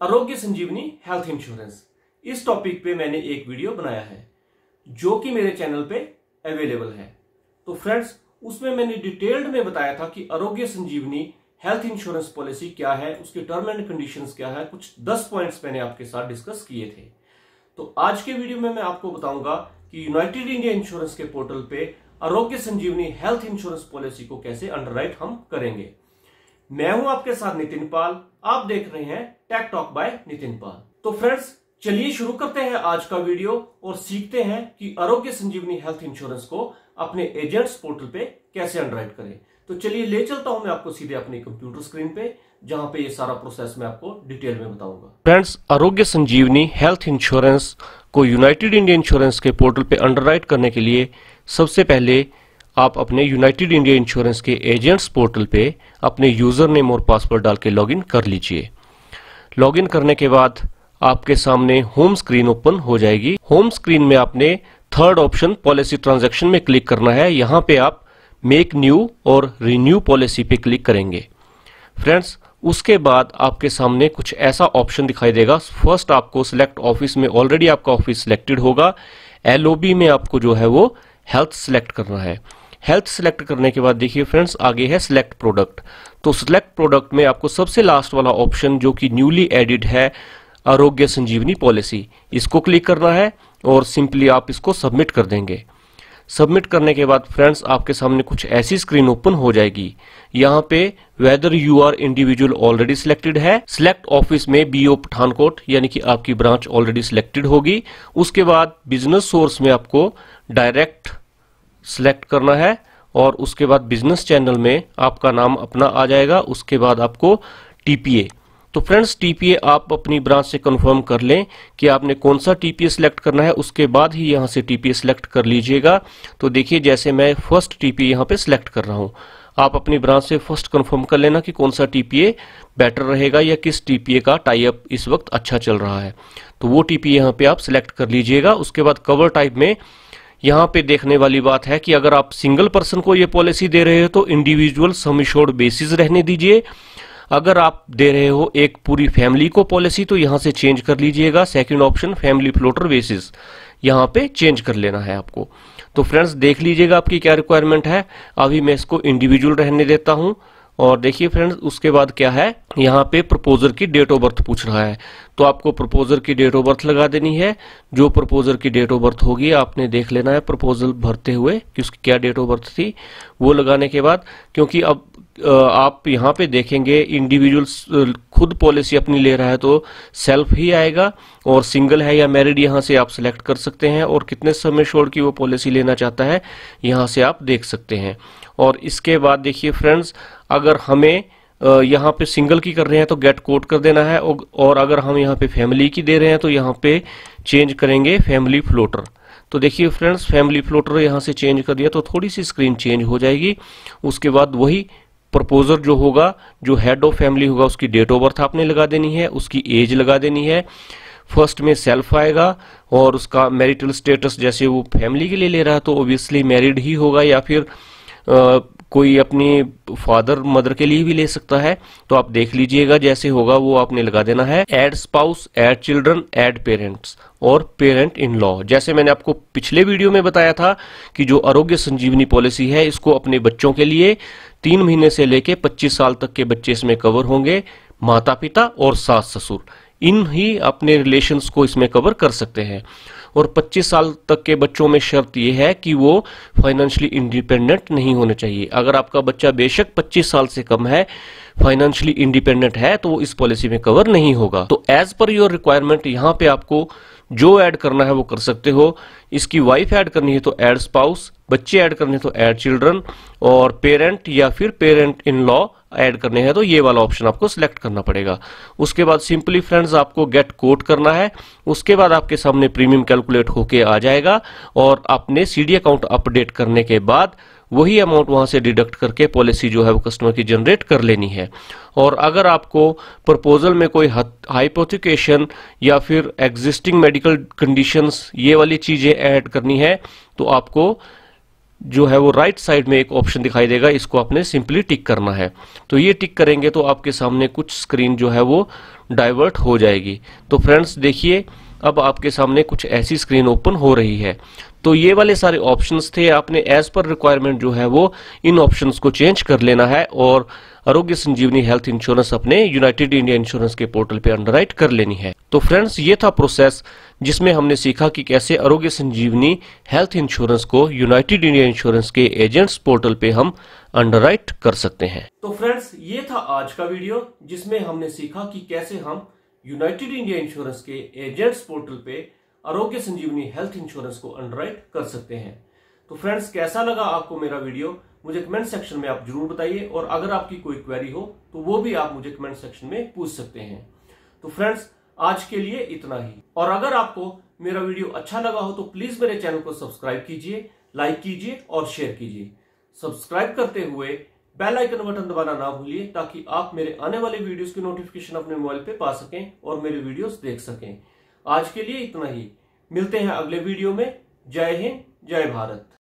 Arogya Sanjeevani health insurance. इस topic पे मैंने एक वीडियो बनाया है, जो कि मेरे चैनल पे अवेलेबल है। तो फ्रेंड्स, उसमें मैंने डिटेल्ड में बताया था कि आरोग्य संजीवनी हेल्थ इंश्योरेंस पॉलिसी क्या है, उसके टर्म एंड कंडीशंस क्या है, कुछ दस पॉइंट्स मैंने आपके साथ डिस्कस किए थे। तो आज के वीडियो में मैं आपको बताऊँगा कि यूनाइटेड इंडिया इंश्योरेंस के पोर्टल पे Arogya Sanjeevani health insurance policy को कैसे अंडरराइट हम करेंगे। मैं हूँ आपके साथ नितिन पाल। आप देख रहे हैं Tech Talk by Nitin Pal. तो फ्रेंड्स चलिए शुरू करते हैं आज का वीडियो और सीखते हैं कि आरोग्य संजीवनी हेल्थ इंश्योरेंस को अपने एजेंट्स पोर्टल पे कैसे अंडरराइट करें। तो चलिए ले चलता हूँ मैं आपको सीधे अपने कंप्यूटर स्क्रीन पे, जहाँ पे ये सारा प्रोसेस मैं आपको डिटेल में बताऊँगा। Friends Arogya Sanjeevani health insurance को यूनाइटेड इंडिया इंश्योरेंस के पोर्टल पे अंडरराइट करने के लिए सबसे पहले आप अपने यूनाइटेड इंडिया इंश्योरेंस के एजेंट्स पोर्टल पे अपने यूज़र नेम और पासवर्ड डाल के लॉगिन कर लीजिए। लॉगिन करने के बाद आपके सामने होम स्क्रीन ओपन हो जाएगी। होम स्क्रीन में आपने थर्ड ऑप्शन पॉलिसी ट्रांजैक्शन में क्लिक करना है। यहाँ पे आप मेक न्यू और रिन्यू पॉलिसी पे क्लिक करेंगे। फ्रेंड्स उसके बाद आपके सामने कुछ ऐसा ऑप्शन दिखाई देगा। फ़र्स्ट आपको सिलेक्ट ऑफ़िस में ऑलरेडी आपका ऑफ़िस सिलेक्टेड होगा। एलओबी में आपको जो है वो हेल्थ सिलेक्ट करना है। हेल्थ सेलेक्ट करने के बाद देखिए फ्रेंड्स आगे है सिलेक्ट प्रोडक्ट तो सिलेक्ट प्रोडक्ट में आपको सबसे लास्ट वाला ऑप्शन जो कि न्यूली एडिड है, आरोग्य संजीवनी पॉलिसी इसको क्लिक करना है और सिंपली आप इसको सबमिट कर देंगे। सबमिट करने के बाद फ्रेंड्स आपके सामने कुछ ऐसी स्क्रीन ओपन हो जाएगी। यहाँ पे whether you are individual already selected है। सिलेक्ट ऑफ़िस में बीओ पठानकोट यानी कि आपकी ब्रांच ऑलरेडी सिलेक्टेड होगी। उसके बाद बिज़नेस सोर्स में आपको डायरेक्ट सिलेक्ट करना है और उसके बाद बिज़नेस चैनल में आपका नाम अपना आ जाएगा, उसके बाद आपको टीपीए तो फ्रेंड्स टीपीए आप अपनी ब्रांच से कंफर्म कर लें कि आपने कौन सा टीपीए सिलेक्ट करना है, उसके बाद ही यहाँ से टीपीए सिलेक्ट कर लीजिएगा। तो देखिए, जैसे मैं फ़र्स्ट टीपीए यहाँ पे सिलेक्ट कर रहा हूँ, आप अपनी ब्रांच से फ़र्स्ट कंफर्म कर लेना कि कौन सा टीपीए बेटर रहेगा या किस टीपीए का टाई अप इस वक्त अच्छा चल रहा है। तो वो टीपीए यहाँ पे आप सिलेक्ट कर लीजिएगा, उसके बाद कवर टाइप में यहाँ पे देखने वाली बात है कि अगर आप सिंगल पर्सन को ये पॉलिसी दे रहे हो तो इंडिविजुअल समिशोर्ड बेसिस रहने दीजिए। अगर आप दे रहे हो एक पूरी फैमिली को पॉलिसी तो यहाँ से चेंज कर लीजिएगा, second option family floater basis. यहाँ पे चेंज कर लेना है आपको। तो फ्रेंड्स, देख लीजिएगा आपकी क्या रिक्वायरमेंट है। अभी मैं इसको इंडिविजुअल रहने देता हूँ। और देखिए फ्रेंड्स, उसके बाद क्या है? यहाँ पे प्रपोजर की डेट ऑफ़ बर्थ पूछ रहा है। तो आपको प्रपोजर की डेट ऑफ़ बर्थ लगा देनी है। जो प्रपोजर की डेट ऑफ़ बर्थ होगी, आपने देख लेना है प्रपोजल भरते हुए कि उसकी क्या डेट ऑफ़ बर्थ थी। वो लगाने के बाद, क्योंकि अब आप यहाँ पे देखेंगे इंडिविजुअल खुद पॉलिसी अपनी ले रहा है तो सेल्फ ही आएगा और सिंगल है या मैरिड यहाँ से आप सिलेक्ट कर सकते हैं और कितने समय छोड़ की वो पॉलिसी लेना चाहता है, यहाँ से आप देख सकते हैं। और इसके बाद देखिए फ्रेंड्स अगर हमें यहाँ पे सिंगल की कर रहे हैं तो गेट कोट कर देना है और अगर हम यहाँ पे फैमिली की दे रहे हैं तो यहाँ पे चेंज करेंगे फैमिली फ्लोटर तो देखिए फ्रेंड्स फैमिली फ्लोटर यहाँ से चेंज कर दिया तो थोड़ी सी स्क्रीन चेंज हो जाएगी। उसके बाद वही प्रपोजर जो होगा, जो हेड ऑफ़ फैमिली होगा, उसकी डेट ऑफ़ बर्थ आपने लगा देनी है, उसकी एज लगा देनी है। फ़र्स्ट में सेल्फ आएगा और उसका मैरिटल स्टेटस जैसे वो फैमिली के लिए ले रहा है तो ओबियसली मैरिड ही होगा या फिर कोई अपनी फादर मदर के लिए भी ले सकता है तो आप देख लीजिएगा, जैसे होगा वो आपने लगा देना है add spouse add children add parents और पेरेंट इन लॉ जैसे मैंने आपको पिछले वीडियो में बताया था कि जो आरोग्य संजीवनी पॉलिसी है, इसको अपने बच्चों के लिए तीन महीने से लेके 25 साल तक के बच्चे इसमें कवर होंगे माता पिता और सास ससुर इन ही अपने रिलेशंस को इसमें कवर कर सकते हैं। और 25 साल तक के बच्चों में शर्त यह है कि वो फाइनेंशियली इंडिपेंडेंट नहीं होने चाहिए। अगर आपका बच्चा बेशक 25 साल से कम है फाइनेंशियली इंडिपेंडेंट है तो वो इस पॉलिसी में कवर नहीं होगा। तो एज पर योर रिक्वायरमेंट यहाँ पे आपको जो ऐड करना है वो कर सकते हो। इसकी वाइफ ऐड करनी है तो ऐड स्पाउस बच्चे ऐड करने तो ऐड चिल्ड्रन और पेरेंट या फिर पेरेंट इन लॉ ऐड करने हैं तो ये वाला ऑप्शन आपको सिलेक्ट करना पड़ेगा। उसके बाद सिंपली फ्रेंड्स आपको गेट कोड करना है। उसके बाद आपके सामने प्रीमियम कैलकुलेट होके आ जाएगा और अपने सीडी अकाउंट अपडेट करने के बाद वही अमाउंट वहाँ से डिडक्ट करके पॉलिसी जो है वो कस्टमर की जनरेट कर लेनी है। और अगर आपको प्रपोजल में कोई हाइपोथिकेशन या फिर एग्जिस्टिंग मेडिकल कंडीशंस ये वाली चीज़ें ऐड करनी है तो आपको जो है वो राइट साइड में एक ऑप्शन दिखाई देगा, इसको आपने सिंपली टिक करना है। तो ये टिक करेंगे तो आपके सामने कुछ स्क्रीन जो है वो डाइवर्ट हो जाएगी। तो फ्रेंड्स देखिए, अब आपके सामने कुछ ऐसी स्क्रीन ओपन हो रही है। तो ये वाले सारे ऑप्शंस थे, आपने एज पर रिक्वायरमेंट जो है वो इन ऑप्शंस को चेंज कर लेना है और आरोग्य संजीवनी हेल्थ इंश्योरेंस अपने यूनाइटेड इंडिया इंश्योरेंस के पोर्टल पे अंडरराइट कर लेनी है। तो फ्रेंड्स, ये था प्रोसेस जिसमें हमने सीखा कि कैसे आरोग्य संजीवनी हेल्थ इंश्योरेंस को यूनाइटेड इंडिया इंश्योरेंस के एजेंट्स पोर्टल पे हम अंडरराइट कर सकते हैं। तो फ्रेंड्स, ये था आज का वीडियो जिसमें हमने सीखा कि कैसे हम यूनाइटेड इंडिया इंश्योरेंस के एजेंट्स पोर्टल पे आरोग्य संजीवनी हेल्थ इंश्योरेंस को अंडरराइट कर सकते हैं। तो फ्रेंड्स, कैसा लगा आपको मेरा वीडियो? मुझे कमेंट सेक्शन में आप ज़रूर बताइए और अगर आपकी कोई क्वेरी हो तो वो भी आप मुझे कमेंट सेक्शन में पूछ सकते हैं। तो फ्रेंड्स, आज के लिए इतना ही। और अगर आपको मेरा वीडियो अच्छा लगा हो तो प्लीज़ मेरे चैनल को सब्सक्राइब कीजिए लाइक कीजिए और शेयर कीजिए। सब्सक्राइब करते हुए बेल आइकन बटन दबाना ना भूलिए, ताकि आप मेरे आने वाले वीडियोस की नोटिफिकेशन अपने मोबाइल पे पा सकें और मेरे वीडियोस देख सकें। आज के लिए इतना ही। मिलते हैं अगले वीडियो में। जय हिंद, जय भारत।